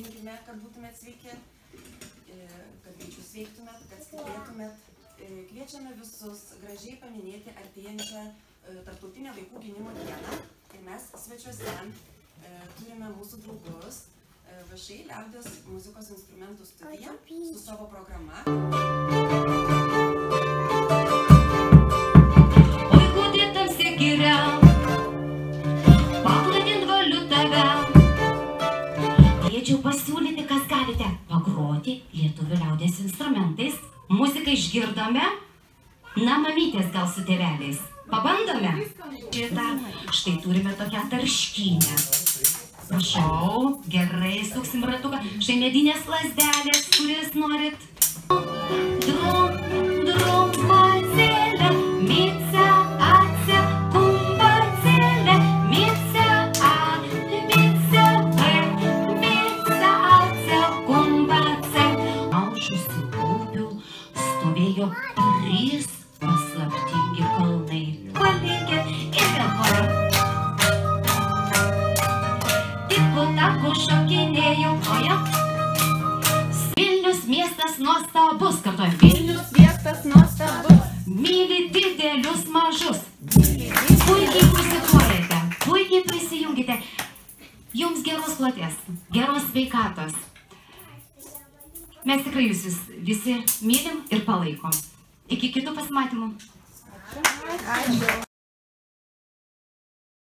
linkime, kad būtumėt sveiki, e, kad greičiau sveiktumėt, kad stiprėtumėt. E, Kviečiame visus gražiai paminėti artėjančią e, Tarptautinę vaikų gynimo dieną. Ir mes svečiuose turime mūsų draugus VŠI liaudės muzikos instrumentų studiją su savo programa. Norėčiau pasiūlyti, kas galite pagroti lietuvių liaudės instrumentais. Muziką išgirdome. Na, mamytės gal su tėveliais. Pabandome. Šitą. Štai turime tokią tarškynę. Prašau, gerai, suksim ratuką. Štai medinės lasdelės, kuris norit. Drum, drum, bacelė, mica, Aušusių upių stovėjo trys paslaptingi kalnai. Palinkė ir chorą. Tiko tako šokinėjau, oja. Vilnius miestas nuostabus, kartuojam. Vilnius miestas nuostabus. myli didelius mažus. Puikiai muzikuojate, puikiai prisijungite. Jums geros kloties, geros sveikatos. Mes tikrai jūs vis, visi mylim ir palaikom. Iki kitų pasimatymų. Ačiū.